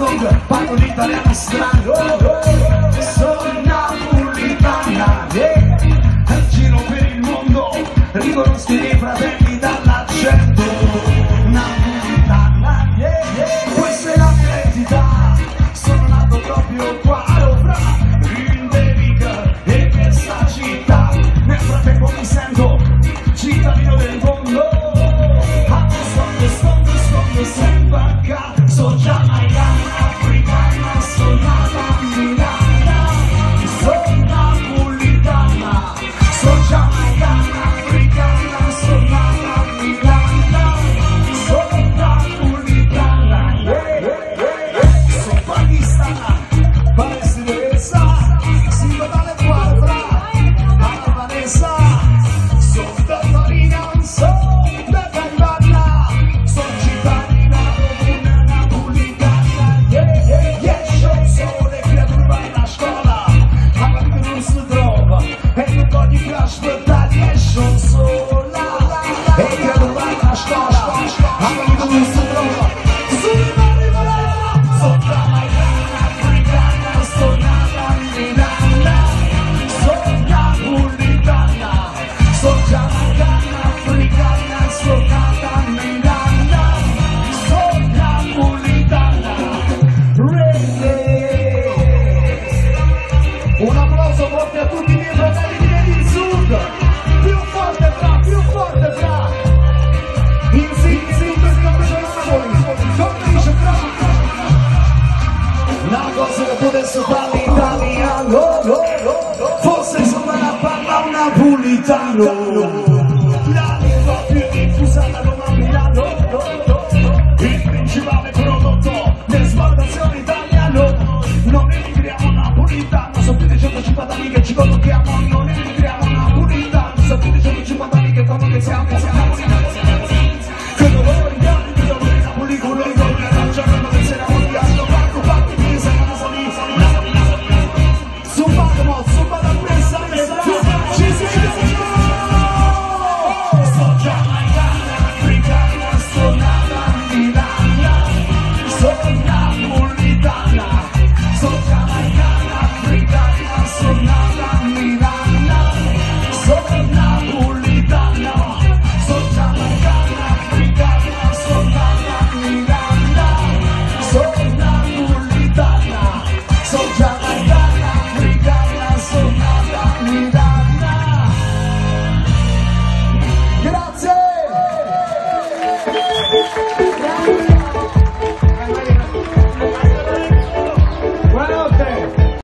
song parlo l'italiano strano italiano Forse